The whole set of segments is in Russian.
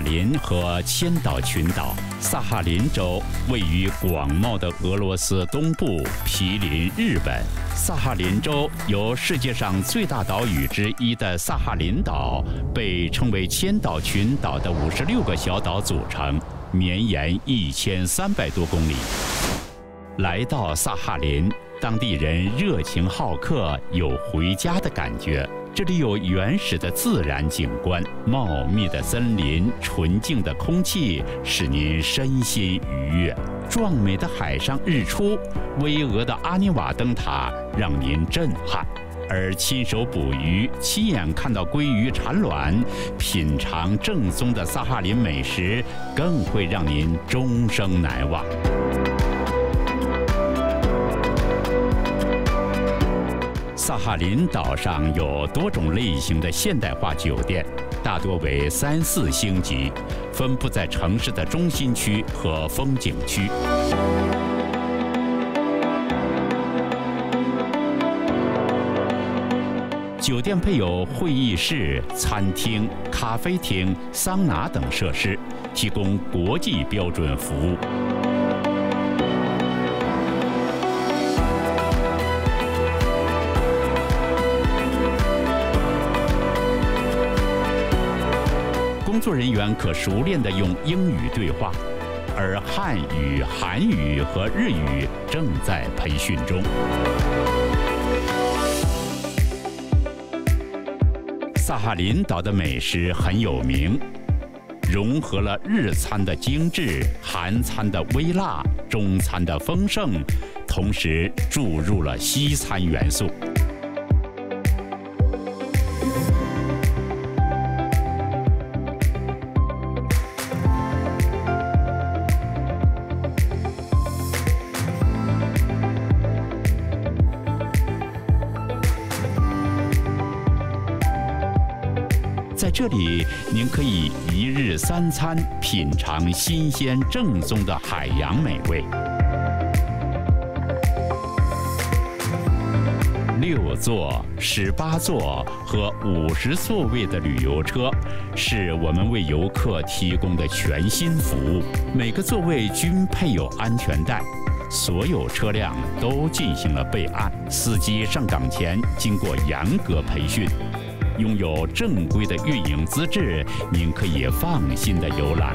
林和千岛群岛。萨哈林州位于广袤的俄罗斯东部，毗邻日本。萨哈林州由世界上最大岛屿之一的萨哈林岛，被称为千岛群岛的五十六个小岛组成，绵延一千三百多公里。来到萨哈林，当地人热情好客，有回家的感觉。这里有原始的自然景观、茂密的森林、纯净的空气，使您身心愉悦；壮美的海上日出、巍峨的阿尼瓦灯塔让您震撼；而亲手捕鱼、亲眼看到鲑鱼产卵、品尝正宗的萨哈林美食，更会让您终生难忘。萨哈林岛上有多种类型的现代化酒店，大多为三四星级，分布在城市的中心区和风景区。酒店配有会议室、餐厅、咖啡厅、桑拿等设施，提供国际标准服务。工作人员可熟练地用英语对话，而汉语、韩语和日语正在培训中。萨哈林岛的美食很有名，融合了日餐的精致、韩餐的微辣、中餐的丰盛，同时注入了西餐元素。这里，您可以一日三餐品尝新鲜正宗的海洋美味。六座、十八座和五十座位的旅游车，是我们为游客提供的全新服务。每个座位均配有安全带，所有车辆都进行了备案，司机上岗前经过严格培训。拥有正规的运营资质，您可以放心的游览。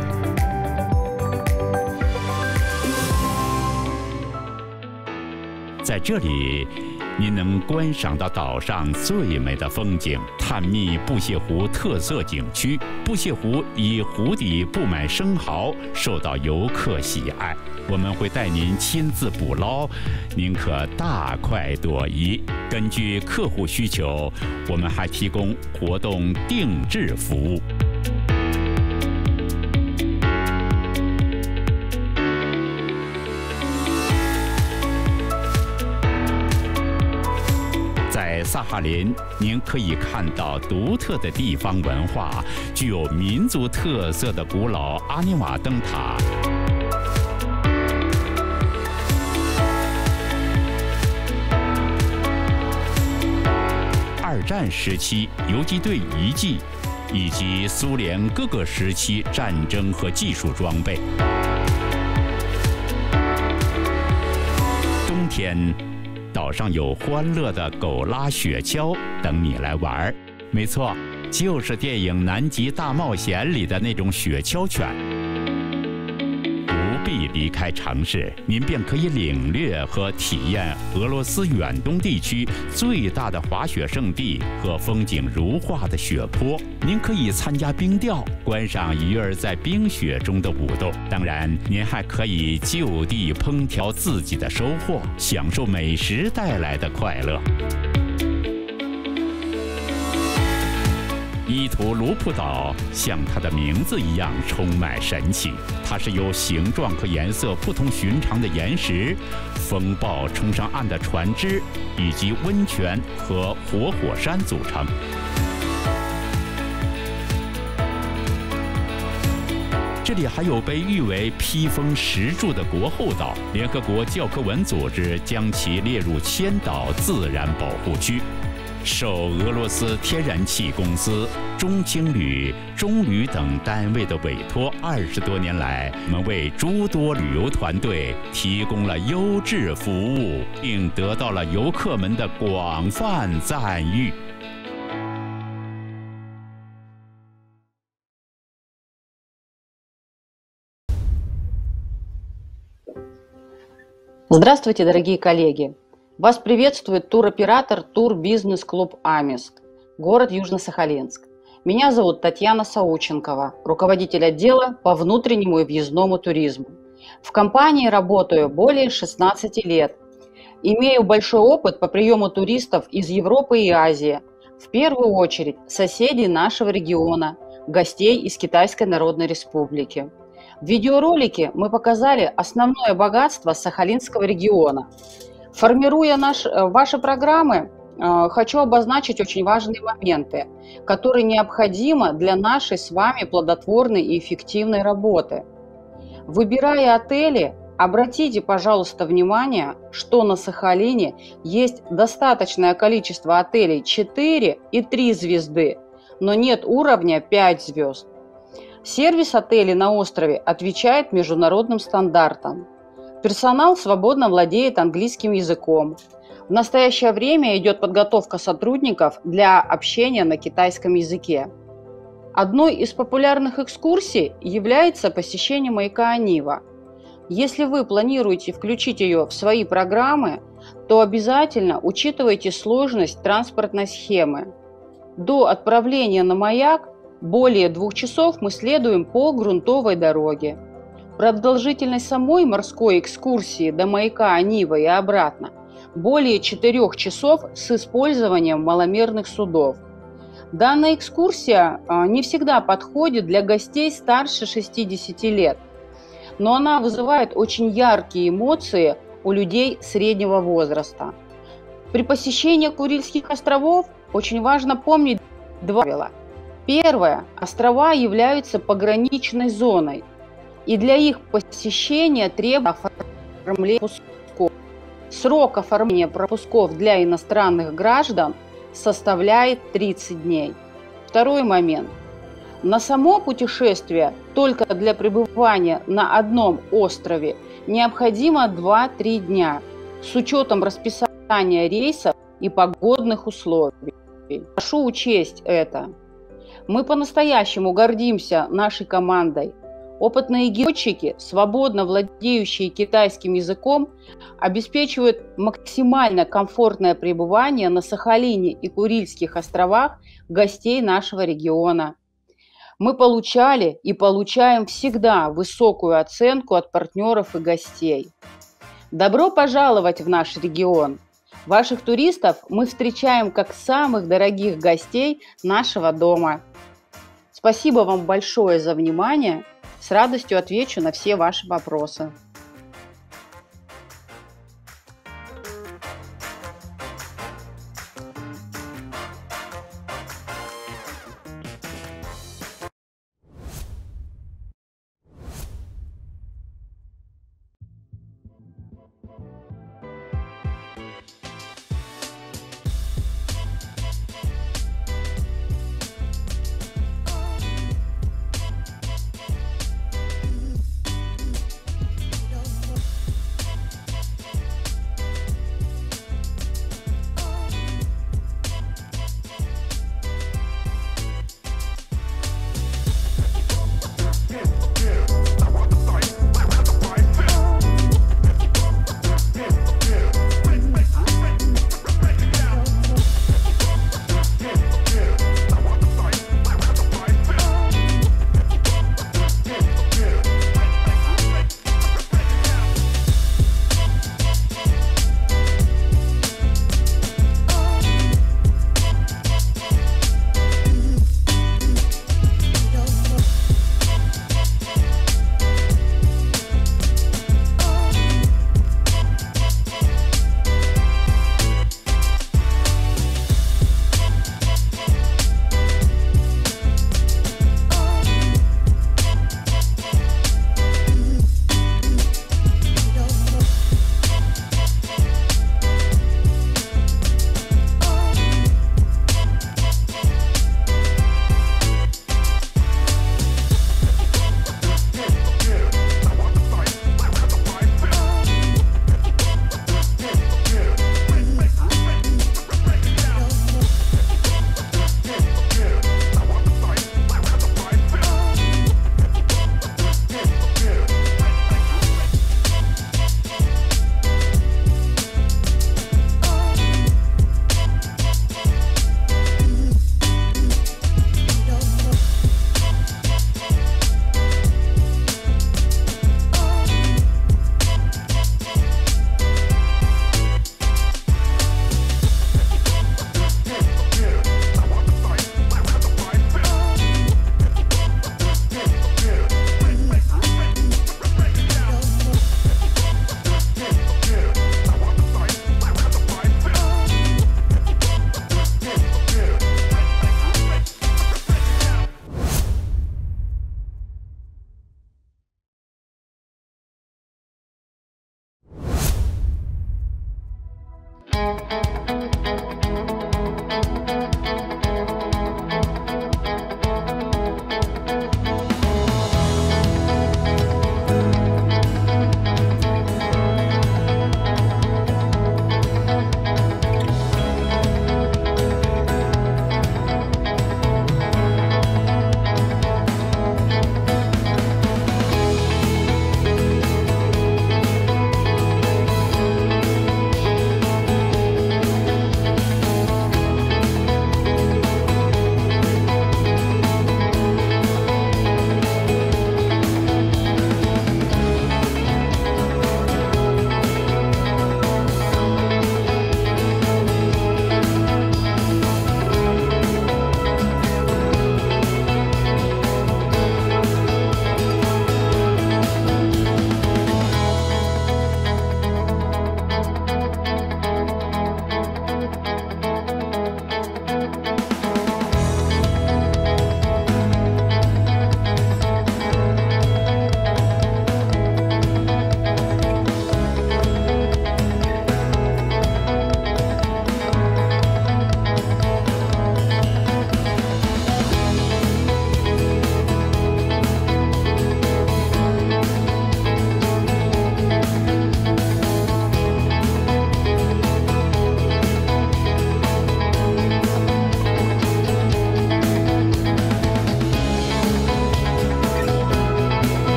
在这里，您能观赏到岛上最美的风景，探秘布谢湖特色景区。布谢湖以湖底布满生蚝，受到游客喜爱。我们会带您亲自捕捞，您可大快朵颐。根据客户需求，我们还提供活动定制服务。萨哈林，您可以看到独特的地方文化，具有民族特色的古老阿尼瓦灯塔。二战时期游击队遗迹，以及苏联各个时期战争和技术装备。冬天。上有欢乐的狗拉雪橇等你来玩儿，没错，就是电影《南极大冒险》里的那种雪橇犬。离开城市，您便可以领略和体验俄罗斯远东地区最大的滑雪胜地和风景如画的雪坡。您可以参加冰钓，观赏鱼儿在冰雪中的舞动。当然，您还可以就地烹调自己的收获，享受美食带来的快乐。伊图卢普岛像它的名字一样充满神奇，它是由形状和颜色不同寻常的岩石、风暴冲上岸的船只以及温泉和活火山组成。这里还有被誉为披风石柱的国后岛，联合国教科文组织将其列入千岛自然保护区。受俄罗斯天然气公司、中青旅、中旅等单位的委托，二十多年来，我们为诸多旅游团队提供了优质服务，并得到了游客们的广泛赞誉。Здравствуйте, дорогие коллеги! Вас приветствует туроператор Турбизнес-клуб «Амист», город Южно-Сахалинск. Меня зовут Татьяна Саученкова, руководитель отдела по внутреннему и въездному туризму. В компании работаю более 16 лет. Имею большой опыт по приему туристов из Европы и Азии, в первую очередь соседей нашего региона, гостей из Китайской Народной Республики – в видеоролике мы показали основное богатство Сахалинского региона. Формируя наш, э, ваши программы, э, хочу обозначить очень важные моменты, которые необходимы для нашей с вами плодотворной и эффективной работы. Выбирая отели, обратите, пожалуйста, внимание, что на Сахалине есть достаточное количество отелей 4 и 3 звезды, но нет уровня 5 звезд. Сервис отелей на острове отвечает международным стандартам. Персонал свободно владеет английским языком. В настоящее время идет подготовка сотрудников для общения на китайском языке. Одной из популярных экскурсий является посещение маяка Анива. Если вы планируете включить ее в свои программы, то обязательно учитывайте сложность транспортной схемы. До отправления на маяк более двух часов мы следуем по грунтовой дороге. Продолжительность самой морской экскурсии до маяка Анива и обратно более четырех часов с использованием маломерных судов. Данная экскурсия а, не всегда подходит для гостей старше 60 лет, но она вызывает очень яркие эмоции у людей среднего возраста. При посещении Курильских островов очень важно помнить два правила – Первое. Острова являются пограничной зоной, и для их посещения требуется оформление пропусков. Срок оформления пропусков для иностранных граждан составляет 30 дней. Второй момент. На само путешествие только для пребывания на одном острове необходимо 2-3 дня с учетом расписания рейсов и погодных условий. Прошу учесть это. Мы по-настоящему гордимся нашей командой. Опытные геодчики, свободно владеющие китайским языком, обеспечивают максимально комфортное пребывание на Сахалине и Курильских островах гостей нашего региона. Мы получали и получаем всегда высокую оценку от партнеров и гостей. Добро пожаловать в наш регион! Ваших туристов мы встречаем как самых дорогих гостей нашего дома – Спасибо вам большое за внимание. С радостью отвечу на все ваши вопросы.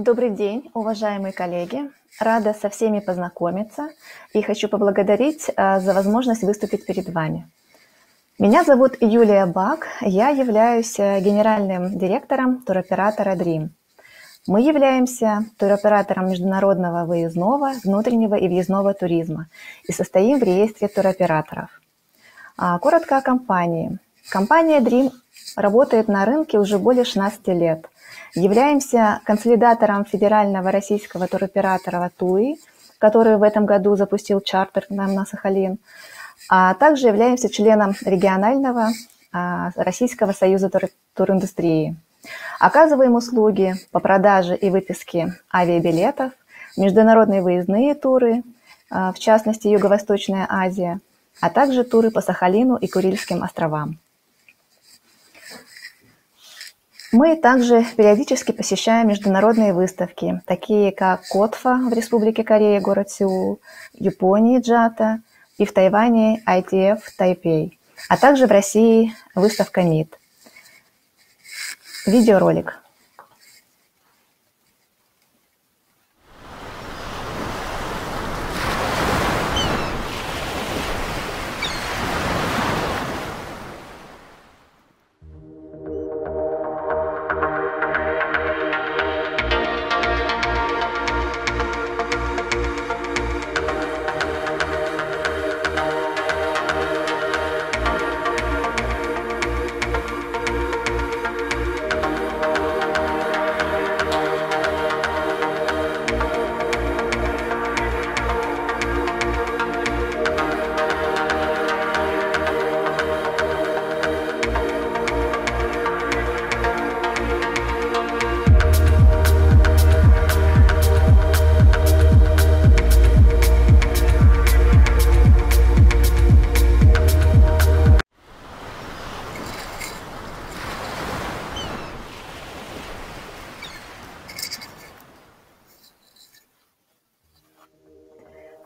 Добрый день, уважаемые коллеги. Рада со всеми познакомиться и хочу поблагодарить а, за возможность выступить перед вами. Меня зовут Юлия Бак, я являюсь э, генеральным директором туроператора Dream. Мы являемся туроператором международного выездного, внутреннего и въездного туризма и состоим в реестре туроператоров. А, коротко о компании. Компания Dream работает на рынке уже более 16 лет. Являемся консолидатором федерального российского туроператора ТУИ, который в этом году запустил чартер к нам на Сахалин, а также являемся членом регионального а, Российского союза тур туриндустрии. Оказываем услуги по продаже и выписке авиабилетов, международные выездные туры, а, в частности Юго-Восточная Азия, а также туры по Сахалину и Курильским островам. Мы также периодически посещаем международные выставки, такие как Котфа в Республике Корея, город Сеул, Японии Джата и в Тайване ITF Тайпей, а также в России выставка МИД. Видеоролик.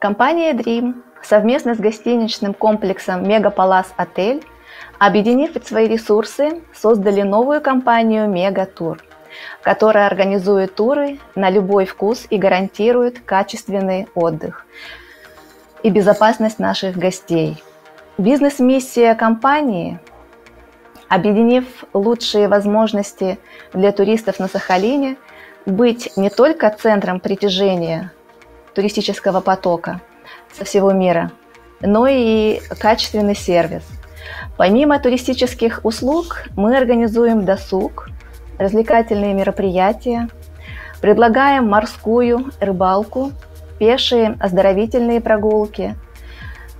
Компания Dream совместно с гостиничным комплексом Мегаполас Отель, объединив свои ресурсы, создали новую компанию Мегатур, которая организует туры на любой вкус и гарантирует качественный отдых и безопасность наших гостей. Бизнес-миссия компании объединив лучшие возможности для туристов на Сахалине, быть не только центром притяжения туристического потока со всего мира, но и качественный сервис. Помимо туристических услуг, мы организуем досуг, развлекательные мероприятия, предлагаем морскую рыбалку, пешие оздоровительные прогулки,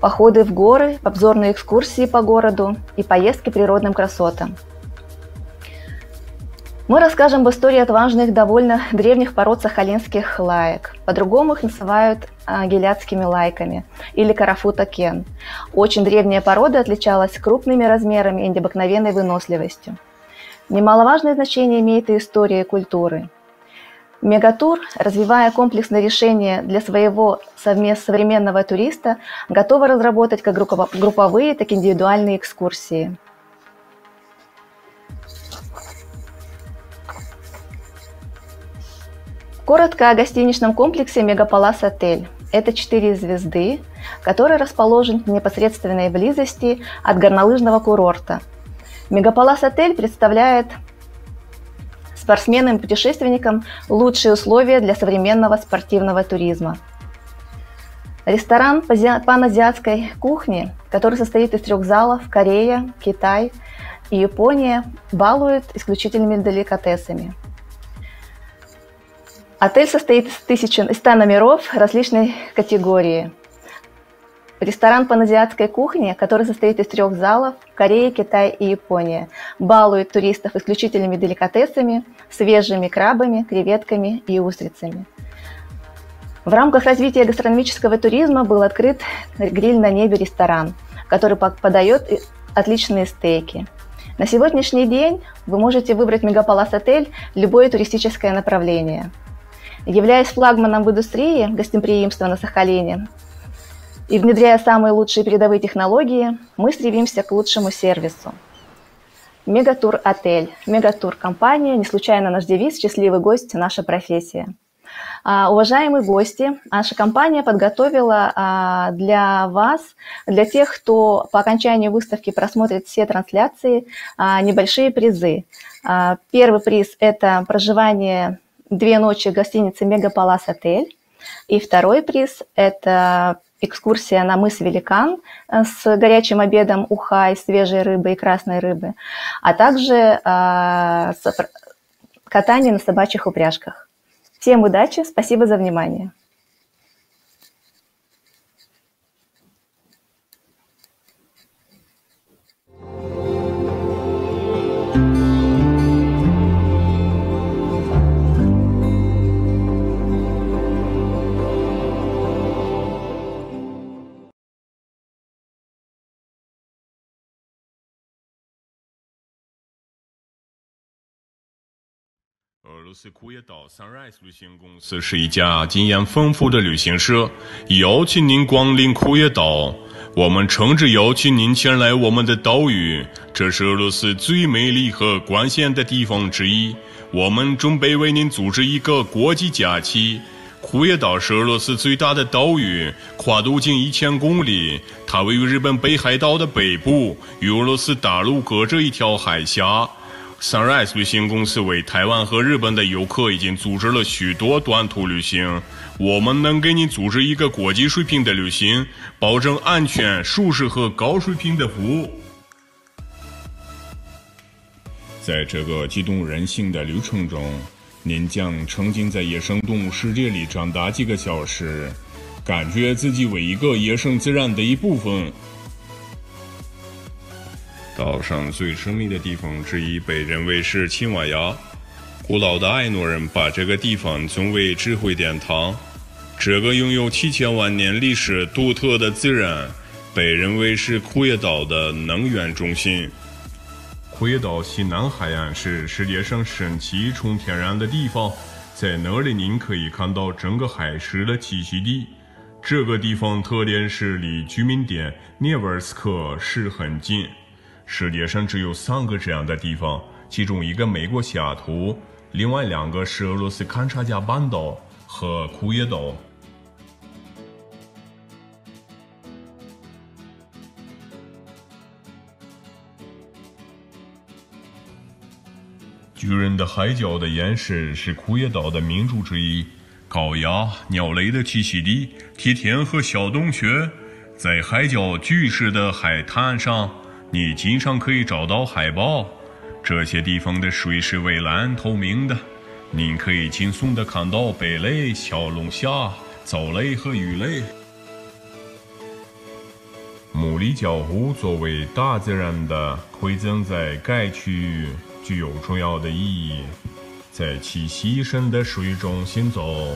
походы в горы, обзорные экскурсии по городу и поездки природным красотам – мы расскажем об истории отважных, довольно древних пород сахалинских лаек. По-другому их называют а, геляцкими лайками или карафута кен. Очень древняя порода отличалась крупными размерами и необыкновенной выносливостью. Немаловажное значение имеет и история культуры. Мегатур, развивая комплексное решение для своего современного туриста, готова разработать как групповые, так и индивидуальные экскурсии – Коротко о гостиничном комплексе Мегаполас Отель. Это четыре звезды, который расположен в непосредственной близости от горнолыжного курорта. Мегаполас Отель представляет спортсменам и путешественникам лучшие условия для современного спортивного туризма. Ресторан паназиатской кухни, который состоит из трех залов Корея, Китай и Япония, балует исключительными деликатесами – Отель состоит из, тысячи, из 100 номеров различной категории. Ресторан паназиатской кухни, который состоит из трех залов – Корея, Китай и Япония, балует туристов исключительными деликатесами, свежими крабами, креветками и устрицами. В рамках развития гастрономического туризма был открыт гриль на небе ресторан, который подает отличные стейки. На сегодняшний день вы можете выбрать Мегаполас Отель любое туристическое направление – Являясь флагманом в индустрии гостеприимства на Сахалине и внедряя самые лучшие передовые технологии, мы стремимся к лучшему сервису. Мегатур Отель. Мегатур компания, не случайно наш девиз «Счастливый гость – наша профессия». А, уважаемые гости, наша компания подготовила а, для вас, для тех, кто по окончанию выставки просмотрит все трансляции, а, небольшие призы. А, первый приз – это проживание две ночи в гостинице Мегапалас Отель. И второй приз – это экскурсия на мыс Великан с горячим обедом уха и свежей рыбы и красной рыбы, а также э, катание на собачьих упряжках. Всем удачи, спасибо за внимание. 斯库页岛 Sunrise 旅行公司是一家经验丰富的旅行社，邀请您光临库页岛。我们诚挚邀请您前来我们的岛屿，这是俄罗斯最美丽和关键的地方之一。我们准备为您组织一个国际假期。库页岛是俄罗斯最大的岛屿，跨度近一千公里。它位于日本北海道的北部，与俄罗斯大陆隔着一条海峡。Sunrise 旅行公司为台湾和日本的游客已经组织了许多短途旅行。我们能给你组织一个国际水平的旅行，保证安全、舒适和高水平的服务。在这个激动人心的旅程中，您将沉浸在野生动物世界里长达几个小时，感觉自己为一个野生自然的一部分。岛上最神秘的地方之一被认为是青蛙崖。古老的爱诺人把这个地方尊为智慧殿堂。这个拥有七千万年历史、独特的自然，被认为是库页岛的能源中心。库页岛西南海岸是世界上神奇纯天然的地方，在那里您可以看到整个海狮的栖息地。这个地方特点是离居民点涅瓦尔斯克市很近。世界上只有三个这样的地方，其中一个美国西雅图，另外两个是俄罗斯勘察加半岛和库页岛。巨人的海角的岩石是库页岛的明珠之一，高崖、鸟类的栖息地、梯田和小洞穴，在海角巨石的海滩上。你经常可以找到海豹，这些地方的水是蔚蓝透明的，您可以轻松地看到贝类、小龙虾、藻类和鱼类。牡蛎礁湖作为大自然的馈赠，在该区域具有重要的意义。在其栖身的水中行走，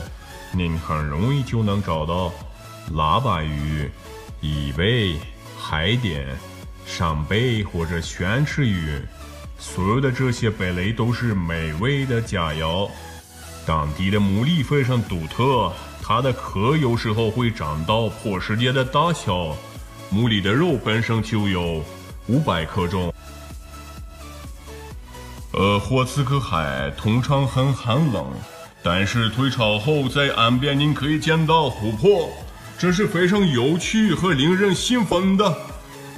您很容易就能找到喇叭鱼、伊贝、海点。扇贝或者玄翅鱼，所有的这些贝类都是美味的佳肴。当地的牡蛎非常独特，它的壳有时候会长到破世界的大小。牡蛎的肉本身就有五百克重。呃，霍茨克海通常很寒冷，但是退潮后在岸边您可以见到琥珀，这是非常有趣和令人兴奋的。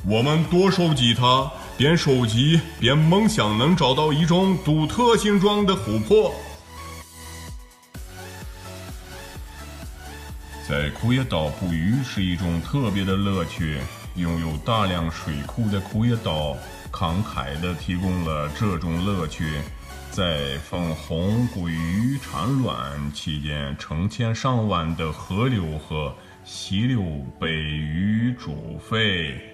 我们多收集它，边收集边梦想能找到一种独特形状的琥珀。在枯叶岛捕鱼是一种特别的乐趣。拥有大量水库的枯叶岛，慷慨地提供了这种乐趣。在粉红鲑鱼产卵期间，成千上万的河流和溪流被鱼煮沸。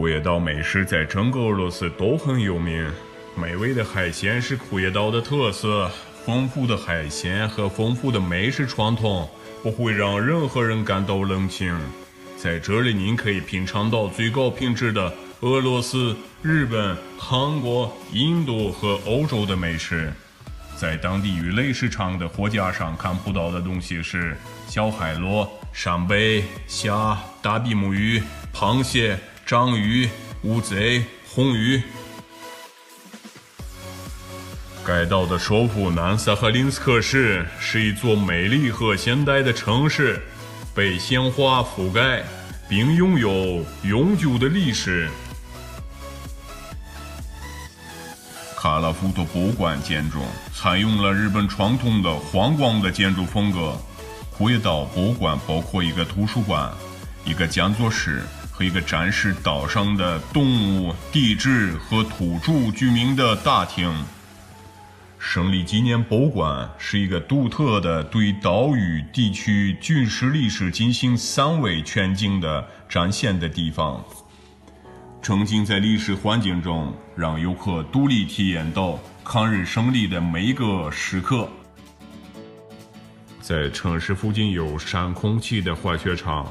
库页岛美食在整个俄罗斯都很有名，美味的海鲜是库页岛的特色。丰富的海鲜和丰富的美食传统不会让任何人感到冷清。在这里，您可以品尝到最高品质的俄罗斯、日本、韩国、印度和欧洲的美食。在当地鱼类市场的货架上看不到的东西是小海螺、扇贝、虾、大比目鱼、螃蟹、章鱼、乌贼、红鱼。该岛的首府南萨赫林斯克市是一座美丽和现代的城市，被鲜花覆盖，并拥有永久的历史。卡拉夫托博物馆建筑采用了日本传统的黄光的建筑风格。库页岛博物馆包括一个图书馆、一个讲座室一个展示岛上的动物、地质和土著居民的大厅。胜利纪念博物馆是一个独特的对岛屿地区军事历史进行三维全景的展现的地方。沉浸在历史环境中，让游客独立体验到抗日胜利的每一个时刻。在城市附近有山空气的滑雪场，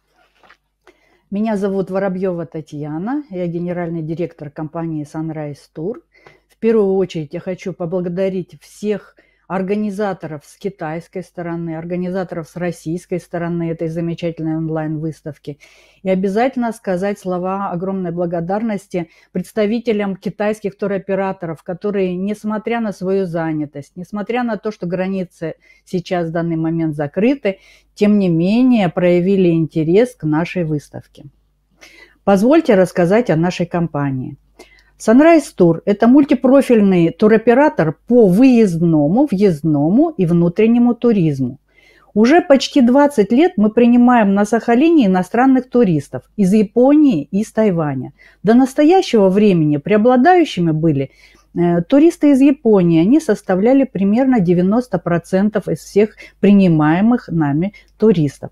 Меня зовут Воробьева Татьяна, я генеральный директор компании Sunrise Tour. В первую очередь я хочу поблагодарить всех организаторов с китайской стороны, организаторов с российской стороны этой замечательной онлайн-выставки. И обязательно сказать слова огромной благодарности представителям китайских туроператоров, которые, несмотря на свою занятость, несмотря на то, что границы сейчас в данный момент закрыты, тем не менее проявили интерес к нашей выставке. Позвольте рассказать о нашей компании. Sunrise Tour – это мультипрофильный туроператор по выездному, въездному и внутреннему туризму. Уже почти 20 лет мы принимаем на Сахалине иностранных туристов из Японии и из Тайваня. До настоящего времени преобладающими были э, туристы из Японии. Они составляли примерно 90% из всех принимаемых нами туристов.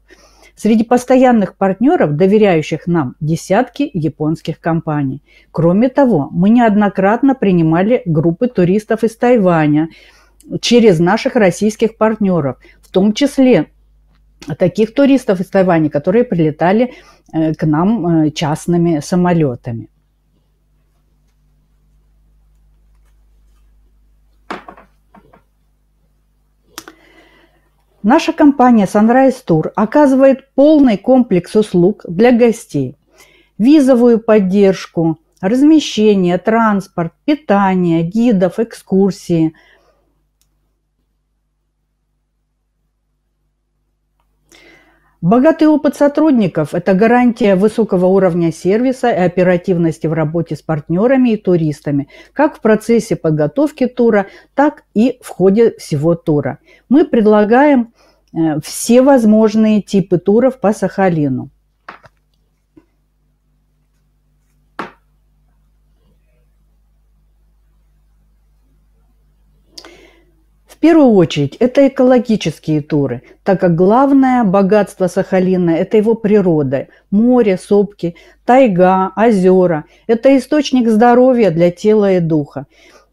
Среди постоянных партнеров, доверяющих нам, десятки японских компаний. Кроме того, мы неоднократно принимали группы туристов из Тайваня через наших российских партнеров, в том числе таких туристов из Тайваня, которые прилетали э, к нам э, частными самолетами. Наша компания Sunrise Tour оказывает полный комплекс услуг для гостей. Визовую поддержку, размещение, транспорт, питание, гидов, экскурсии – Богатый опыт сотрудников – это гарантия высокого уровня сервиса и оперативности в работе с партнерами и туристами, как в процессе подготовки тура, так и в ходе всего тура. Мы предлагаем э, все возможные типы туров по Сахалину. Первую очередь это экологические туры, так как главное богатство Сахалина – это его природа. Море, сопки, тайга, озера – это источник здоровья для тела и духа.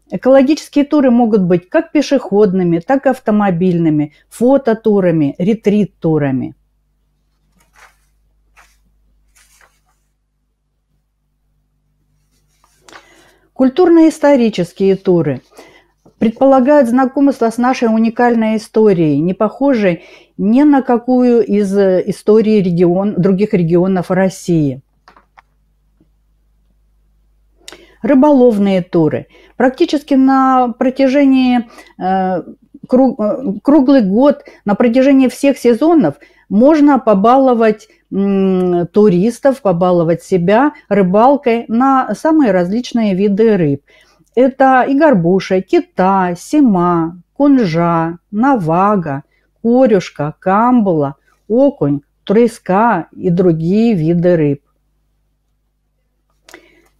Экологические туры могут быть как пешеходными, так и автомобильными, фототурами, ретрит-турами. Культурно-исторические туры – предполагают знакомство с нашей уникальной историей, не похожей ни на какую из э, историй регион, других регионов России. Рыболовные туры. Практически на протяжении э, круг, э, круглый год, на протяжении всех сезонов можно побаловать туристов, побаловать себя рыбалкой на самые различные виды рыб – это и горбуша, кита, сема, кунжа, навага, корюшка, камбала, окунь, треска и другие виды рыб.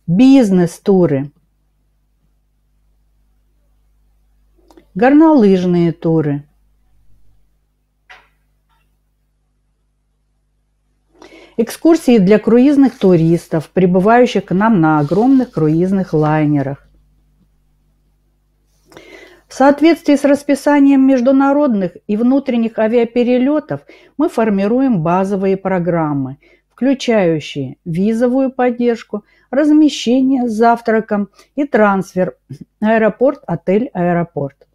Бизнес-туры. Горнолыжные туры. Экскурсии для круизных туристов, прибывающих к нам на огромных круизных лайнерах. В соответствии с расписанием международных и внутренних авиаперелетов мы формируем базовые программы, включающие визовую поддержку, размещение с завтраком и трансфер аэропорт, отель, аэропорт.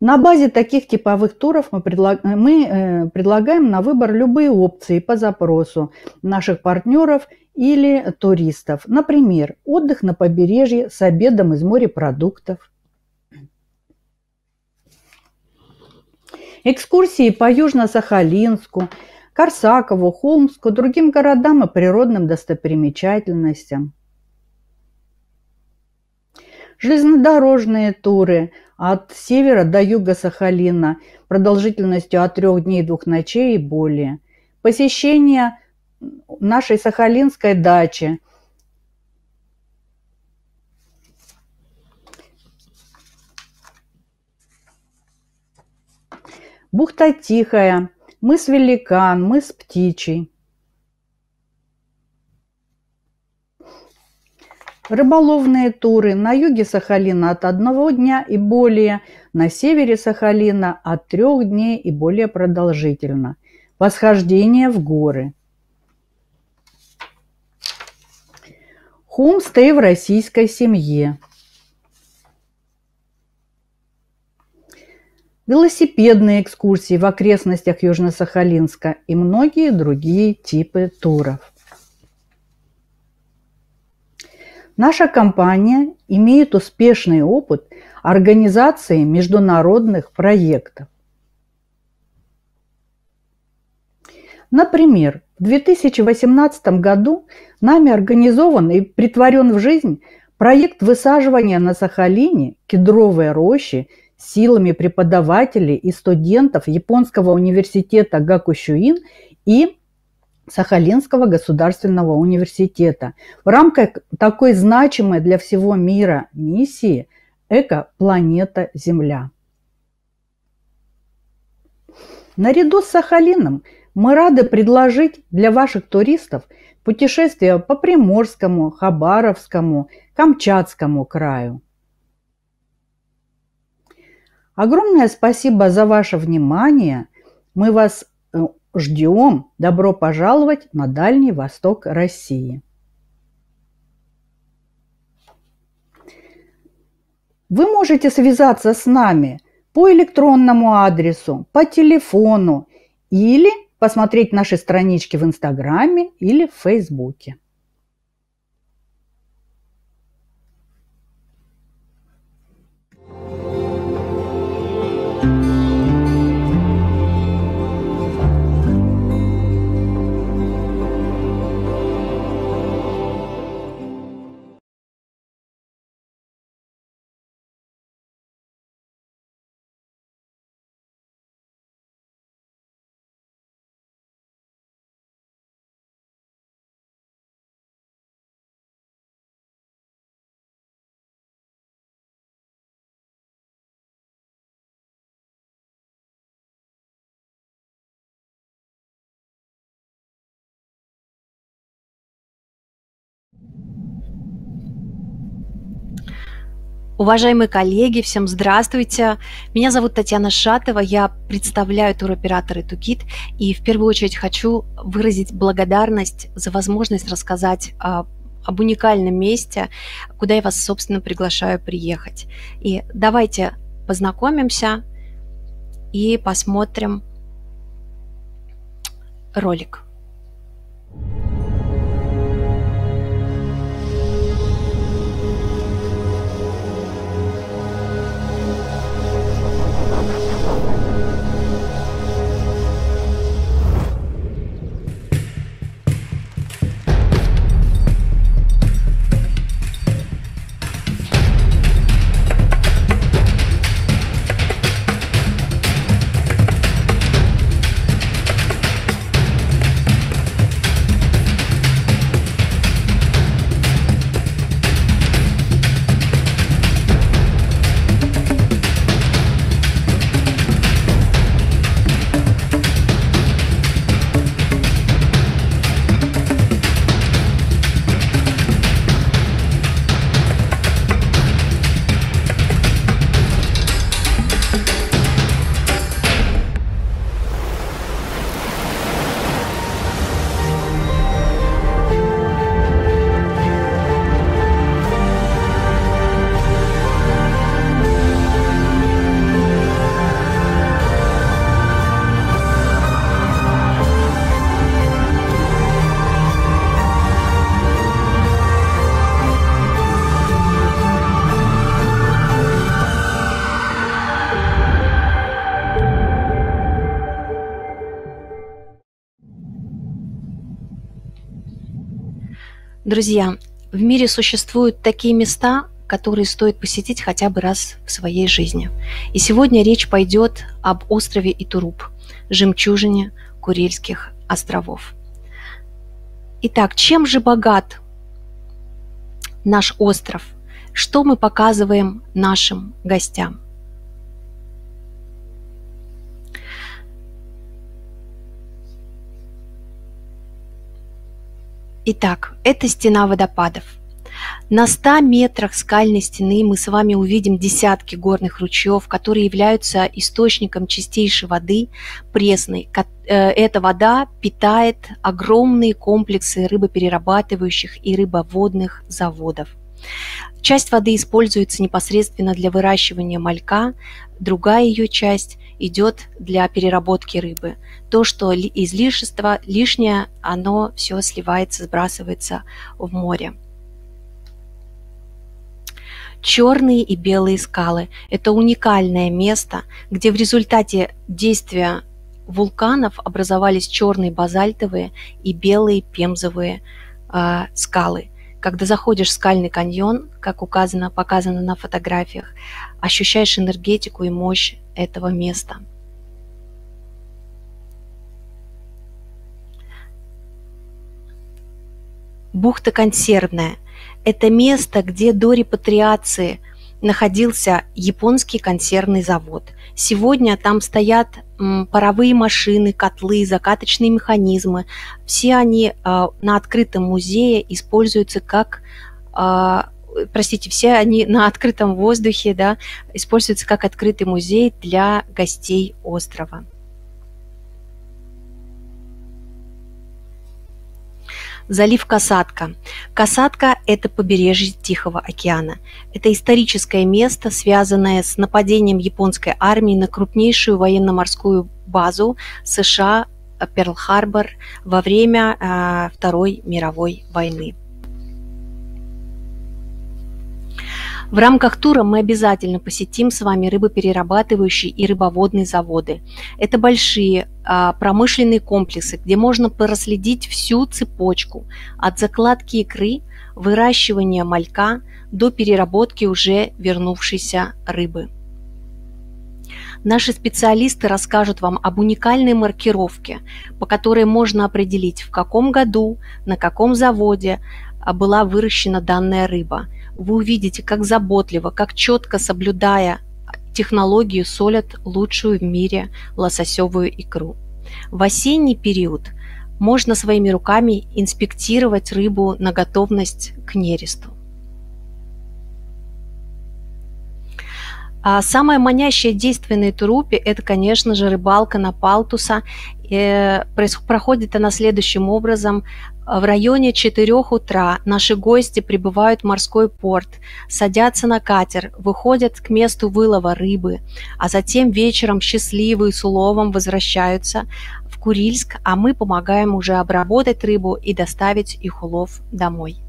На базе таких типовых туров мы, предлаг... мы э, предлагаем на выбор любые опции по запросу наших партнеров или туристов. Например, отдых на побережье с обедом из морепродуктов. Экскурсии по Южно-Сахалинску, Корсакову, Холмску, другим городам и природным достопримечательностям. Железнодорожные туры – от севера до юга Сахалина продолжительностью от трех дней двух ночей и более. Посещение нашей сахалинской дачи. Бухта Тихая, мыс Великан, мыс Птичий. Рыболовные туры на юге Сахалина от одного дня и более, на севере Сахалина от трех дней и более продолжительно. Восхождение в горы. Хомстей в российской семье. Велосипедные экскурсии в окрестностях Южно-Сахалинска и многие другие типы туров. Наша компания имеет успешный опыт организации международных проектов. Например, в 2018 году нами организован и притворен в жизнь проект высаживания на Сахалине кедровой рощи силами преподавателей и студентов Японского университета Гакущуин и Сахалинского государственного университета в рамках такой значимой для всего мира миссии «Эко-планета Земля». Наряду с Сахалином мы рады предложить для ваших туристов путешествия по Приморскому, Хабаровскому, Камчатскому краю. Огромное спасибо за ваше внимание. Мы вас э, Ждем. Добро пожаловать на Дальний Восток России. Вы можете связаться с нами по электронному адресу, по телефону или посмотреть наши странички в Инстаграме или в Фейсбуке. Уважаемые коллеги, всем здравствуйте. Меня зовут Татьяна Шатова, я представляю туроператор Тукит и в первую очередь хочу выразить благодарность за возможность рассказать о, об уникальном месте, куда я вас, собственно, приглашаю приехать. И давайте познакомимся и посмотрим ролик. Друзья, в мире существуют такие места, которые стоит посетить хотя бы раз в своей жизни. И сегодня речь пойдет об острове Итуруп, жемчужине Курильских островов. Итак, чем же богат наш остров? Что мы показываем нашим гостям? Итак, это стена водопадов – на 100 метрах скальной стены мы с вами увидим десятки горных ручьев, которые являются источником чистейшей воды, пресной. Э, эта вода питает огромные комплексы рыбоперерабатывающих и рыбоводных заводов. Часть воды используется непосредственно для выращивания малька, другая ее часть идет для переработки рыбы. То, что излишество, лишнее, оно все сливается, сбрасывается в море. Черные и белые скалы – это уникальное место, где в результате действия вулканов образовались черные базальтовые и белые пемзовые э, скалы. Когда заходишь в скальный каньон, как указано, показано на фотографиях, ощущаешь энергетику и мощь этого места. Бухта консервная это место, где до репатриации находился японский консервный завод. Сегодня там стоят паровые машины, котлы, закаточные механизмы. Все они а, на открытом музее используются как а, простите, все они на открытом воздухе, да, используются как открытый музей для гостей острова. Залив Касатка. Касатка – это побережье Тихого океана. Это историческое место, связанное с нападением японской армии на крупнейшую военно-морскую базу США Перл-Харбор во время э, Второй мировой войны. В рамках тура мы обязательно посетим с вами рыбоперерабатывающие и рыбоводные заводы. Это большие а, промышленные комплексы, где можно проследить всю цепочку от закладки икры, выращивания малька до переработки уже вернувшейся рыбы. Наши специалисты расскажут вам об уникальной маркировке, по которой можно определить, в каком году, на каком заводе а, была выращена данная рыба – вы увидите, как заботливо, как четко соблюдая технологию солят лучшую в мире лососевую икру. В осенний период можно своими руками инспектировать рыбу на готовность к нересту. А самое манящее действие на Итурупе – это, конечно же, рыбалка на палтуса. И э, проходит она следующим образом. В районе 4 утра наши гости прибывают в морской порт, садятся на катер, выходят к месту вылова рыбы, а затем вечером счастливые с уловом возвращаются в Курильск, а мы помогаем уже обработать рыбу и доставить их улов домой.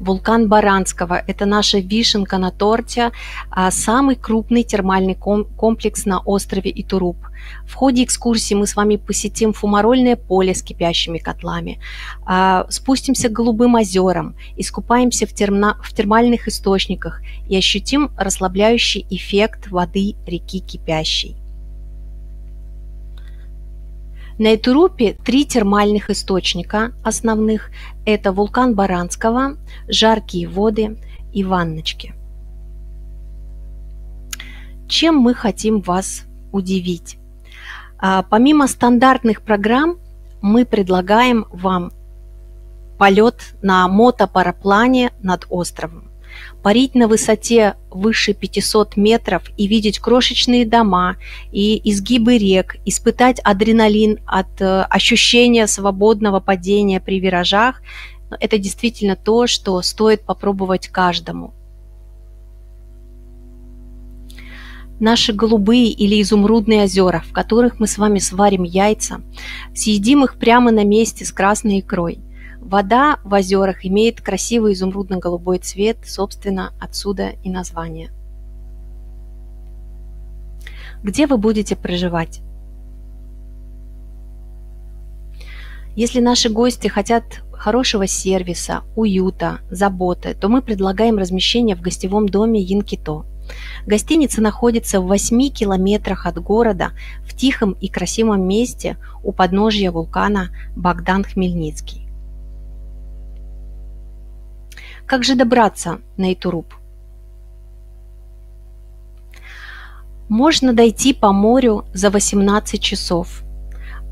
Вулкан Баранского – это наша вишенка на торте, а, самый крупный термальный комплекс на острове Итуруп. В ходе экскурсии мы с вами посетим фумарольное поле с кипящими котлами, а, спустимся к голубым озерам, искупаемся в, термна, в термальных источниках и ощутим расслабляющий эффект воды реки кипящей. На Этурупе три термальных источника основных – это вулкан Баранского, жаркие воды и ванночки. Чем мы хотим вас удивить? А, помимо стандартных программ, мы предлагаем вам полет на мотопараплане над островом парить на высоте выше 500 метров и видеть крошечные дома и изгибы рек, испытать адреналин от э, ощущения свободного падения при виражах, это действительно то, что стоит попробовать каждому. Наши голубые или изумрудные озера, в которых мы с вами сварим яйца, съедим их прямо на месте с красной икрой – Вода в озерах имеет красивый изумрудно-голубой цвет, собственно, отсюда и название. Где вы будете проживать? Если наши гости хотят хорошего сервиса, уюта, заботы, то мы предлагаем размещение в гостевом доме Янкито. Гостиница находится в 8 километрах от города в тихом и красивом месте у подножья вулкана Богдан Хмельницкий. Как же добраться на Итуруп? Можно дойти по морю за 18 часов,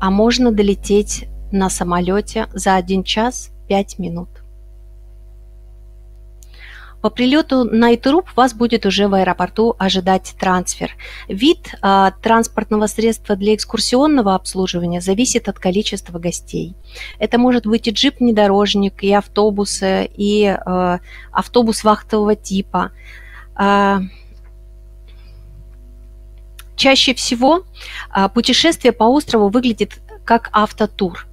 а можно долететь на самолете за 1 час 5 минут. По прилету на Итуруп вас будет уже в аэропорту ожидать трансфер. Вид э, транспортного средства для экскурсионного обслуживания зависит от количества гостей. Это может быть и джип-внедорожник, и автобусы, и э, автобус вахтового типа. Э, чаще всего э, путешествие по острову выглядит как автотур.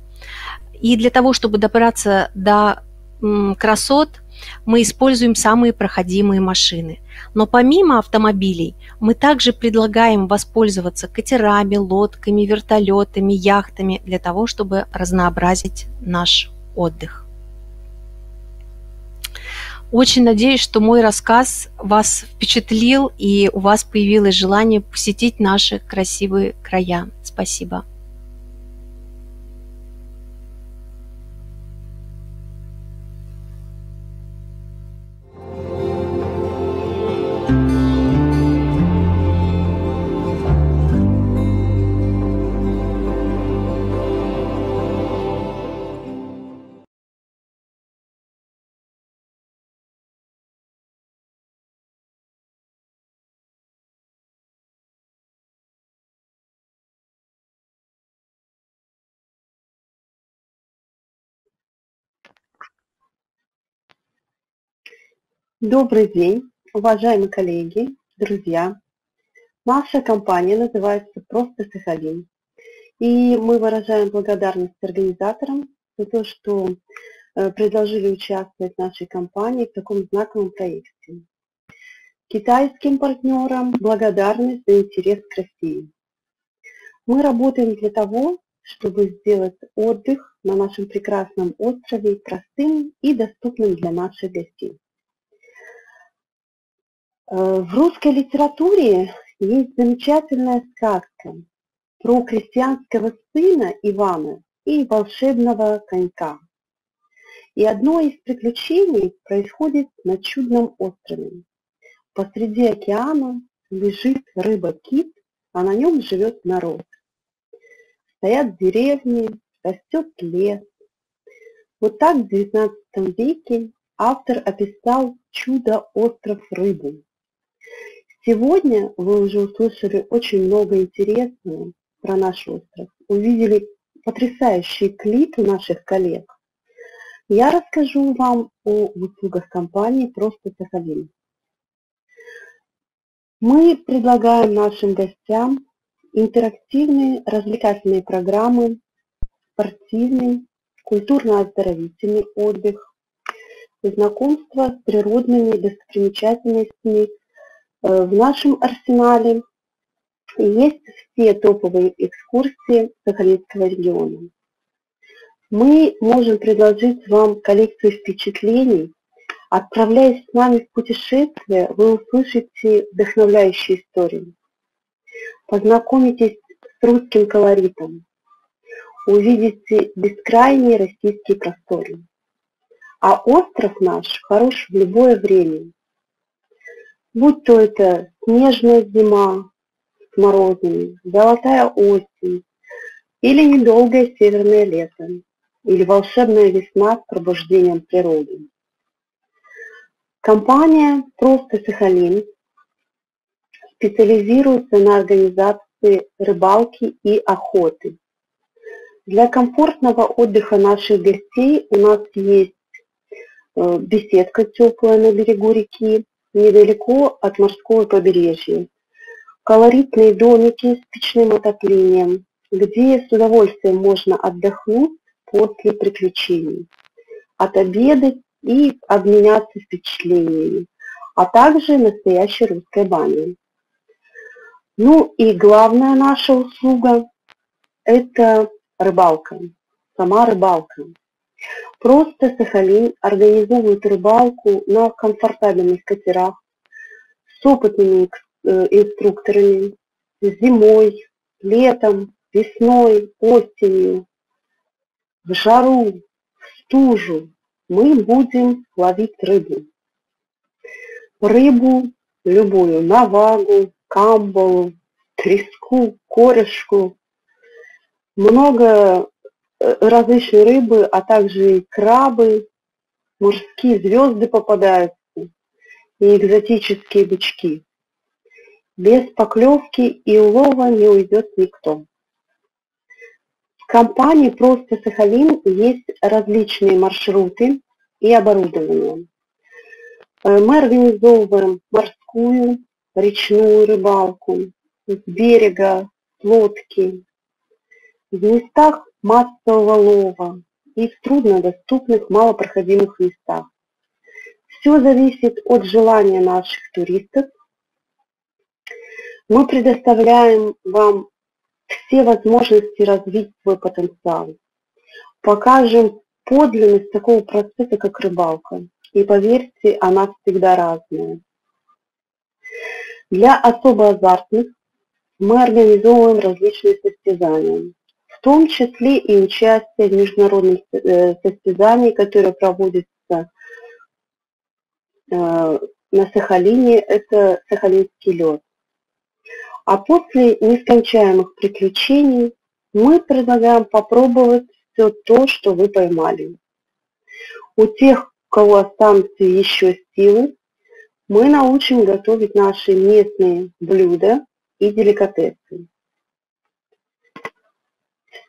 И для того, чтобы добраться до м, красот, мы используем самые проходимые машины. Но помимо автомобилей, мы также предлагаем воспользоваться катерами, лодками, вертолетами, яхтами для того, чтобы разнообразить наш отдых. Очень надеюсь, что мой рассказ вас впечатлил и у вас появилось желание посетить наши красивые края. Спасибо. Добрый день, уважаемые коллеги, друзья. Наша компания называется «Просто Сахалин». И мы выражаем благодарность организаторам за то, что э, предложили участвовать в нашей компании в таком знаковом проекте. Китайским партнерам благодарность за интерес к России. Мы работаем для того, чтобы сделать отдых на нашем прекрасном острове простым и доступным для наших гостей. Э, в русской литературе есть замечательная сказка про крестьянского сына Ивана и волшебного конька. И одно из приключений происходит на чудном острове. Посреди океана лежит рыба-кит, а на нем живет народ. Стоят деревни, растет лес. Вот так в XIX веке автор описал чудо-остров рыбу. Сегодня вы уже услышали очень много интересного про наш остров, увидели потрясающие клипы наших коллег. Я расскажу вам о услугах компании «Просто Сахалин». Мы предлагаем нашим гостям интерактивные развлекательные программы, спортивный, культурно-оздоровительный отдых, знакомство с природными достопримечательностями в нашем арсенале есть все топовые экскурсии Сахалинского региона. Мы можем предложить вам коллекцию впечатлений. Отправляясь с нами в путешествие, вы услышите вдохновляющие истории. Познакомитесь с русским колоритом. Увидите бескрайние российские просторы. А остров наш хорош в любое время будь то это снежная зима с морозами, золотая осень, или недолгое северное лето, или волшебная весна с пробуждением природы. Компания «Просто Сахалин» специализируется на организации рыбалки и охоты. Для комфортного отдыха наших гостей у нас есть э, беседка теплая на берегу реки, недалеко от морского побережья. Колоритные домики с печным отоплением, где с удовольствием можно отдохнуть после приключений, отобедать и обменяться впечатлениями, а также настоящей русской бани. Ну и главная наша услуга – это рыбалка. сама рыбалка. Просто Сахалин организовывает рыбалку на комфортабельных катерах с опытными э, инструкторами зимой, летом, весной, осенью, в жару, в стужу мы будем ловить рыбу. Рыбу любую, навагу, камбалу, треску, корешку, много э, различной рыбы, а также и крабы, морские звезды попадаются и экзотические бычки. Без поклевки и улова не уйдет никто. В компании «Просто Сахалин» есть различные маршруты и оборудование. Э, мы организовываем морскую, речную рыбалку, с берега, лодки, в местах массового лова и в труднодоступных, малопроходимых местах. Все зависит от желания наших туристов. Мы предоставляем вам все возможности развить свой потенциал. Покажем подлинность такого процесса, как рыбалка. И поверьте, она всегда разная. Для особо азартных мы организовываем различные состязания, том числе и участие в международных э, состязаниях, которые проводятся э, на Сахалине, это Сахалинский лед. А после нескончаемых приключений мы предлагаем попробовать все то, что вы поймали. У тех, у кого останутся еще силы, мы научим готовить наши местные блюда и деликатесы.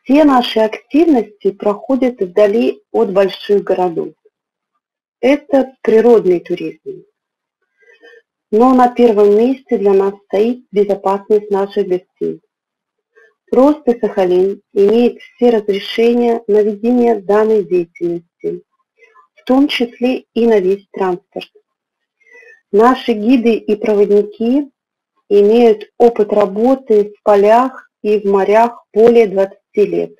Все наши активности проходят вдали от больших городов. Это природный туризм. Но на первом месте для нас стоит безопасность наших гостей. Просто Сахалин имеет все разрешения на ведение данной деятельности, в том числе и на весь транспорт. Наши гиды и проводники имеют опыт работы в полях и в морях более 20 лет.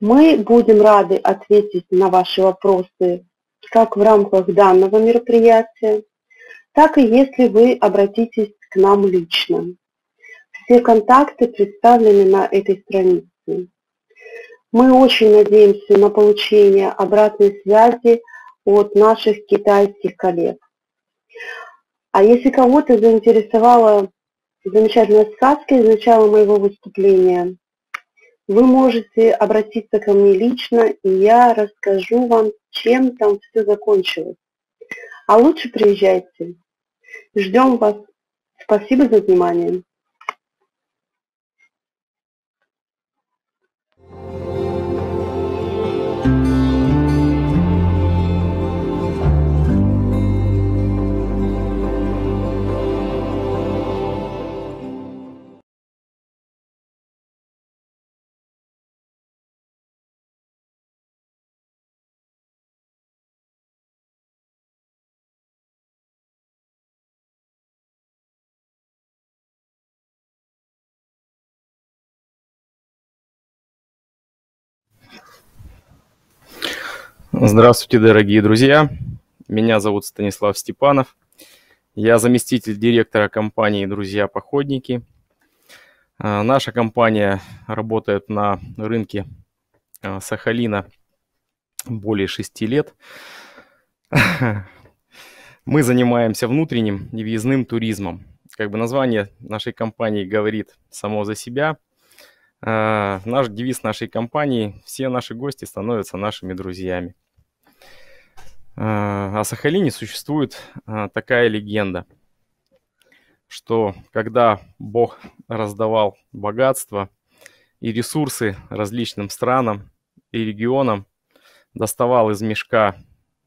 Мы будем рады ответить на ваши вопросы как в рамках данного мероприятия, так и если вы обратитесь к нам лично. Все контакты представлены на этой странице. Мы очень надеемся на получение обратной связи от наших китайских коллег. А если кого-то заинтересовала замечательная сказка из начала моего выступления, вы можете обратиться ко мне лично, и я расскажу вам, чем там все закончилось. А лучше приезжайте. Ждем вас. Спасибо за внимание. Здравствуйте, дорогие друзья. Меня зовут Станислав Степанов. Я заместитель директора компании «Друзья-походники». А, наша компания работает на рынке а, Сахалина более шести лет. Мы занимаемся внутренним и въездным туризмом. Как бы название нашей компании говорит само за себя. А, наш девиз нашей компании – все наши гости становятся нашими друзьями. А, о Сахалине существует а, такая легенда, что когда Бог раздавал богатство и ресурсы различным странам и регионам, доставал из мешка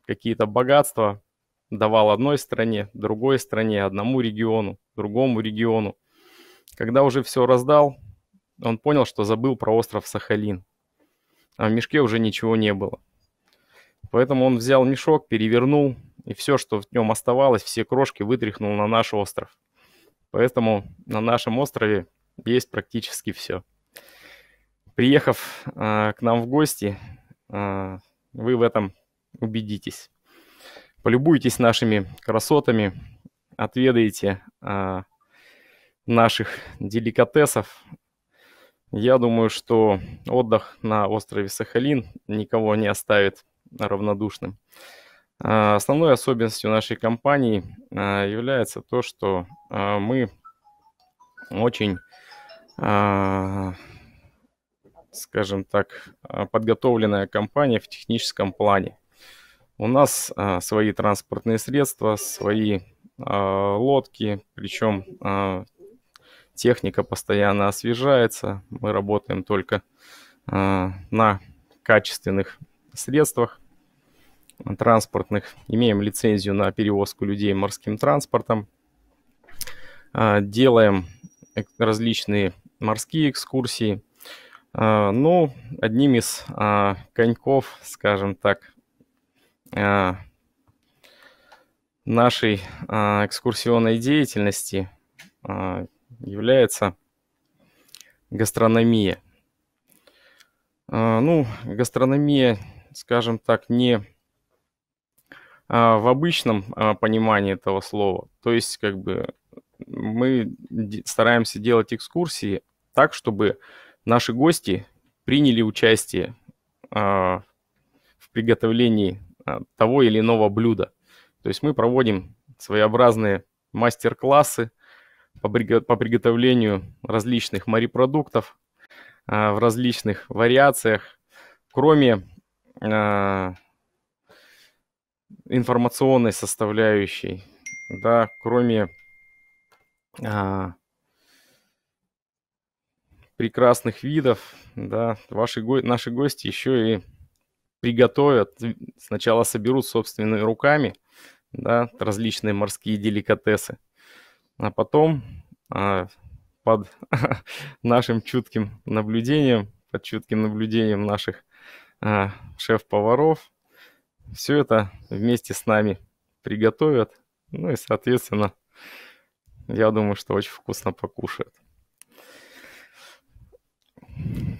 какие-то богатства, давал одной стране, другой стране, одному региону, другому региону. Когда уже все раздал, он понял, что забыл про остров Сахалин. А в мешке уже ничего не было. Поэтому он взял мешок, перевернул, и все, что в нем оставалось, все крошки вытряхнул на наш остров. Поэтому на нашем острове есть практически все. приехав э, к нам в гости, э, вы в этом убедитесь. Полюбуйтесь нашими красотами, отведаете э, наших деликатесов. Я думаю, что отдых на острове Сахалин никого не оставит равнодушным. А, основной особенностью нашей компании а, является то, что а, мы очень, скажем так, подготовленная компания в техническом плане. У нас свои транспортные средства, свои лодки, причем техника постоянно освежается. Мы работаем только на качественных средствах транспортных, имеем лицензию на перевозку людей морским транспортом, а, делаем различные морские экскурсии. А, ну, одним из а, коньков, скажем так, нашей экскурсионной деятельности является гастрономия. Ну, гастрономия, скажем так, не в обычном а, понимании этого слова. То есть, как бы, мы стараемся делать экскурсии так, чтобы наши гости приняли участие а, в приготовлении того или иного блюда. То есть мы проводим своеобразные мастер-классы по приготовлению различных морепродуктов в различных вариациях. Кроме информационной составляющей, да, кроме а, прекрасных видов, да, ваши наши гости еще и приготовят, сначала соберут собственными руками, да, различные морские деликатесы, а потом а, под нашим чутким наблюдением, под чутким наблюдением наших а, шеф-поваров, все это вместе с нами приготовят. Ну и, соответственно, я думаю, что очень вкусно покушают.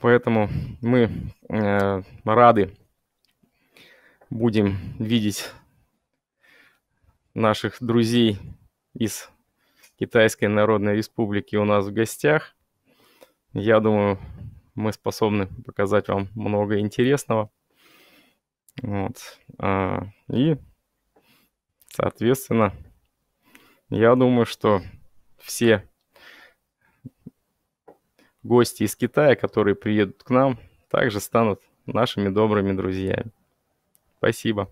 Поэтому мы э, рады будем видеть наших друзей из Китайской Народной Республики у нас в гостях. Я думаю, мы способны показать вам много интересного. Вот. А, и, соответственно, я думаю, что все гости из Китая, которые приедут к нам, также станут нашими добрыми друзьями. Спасибо.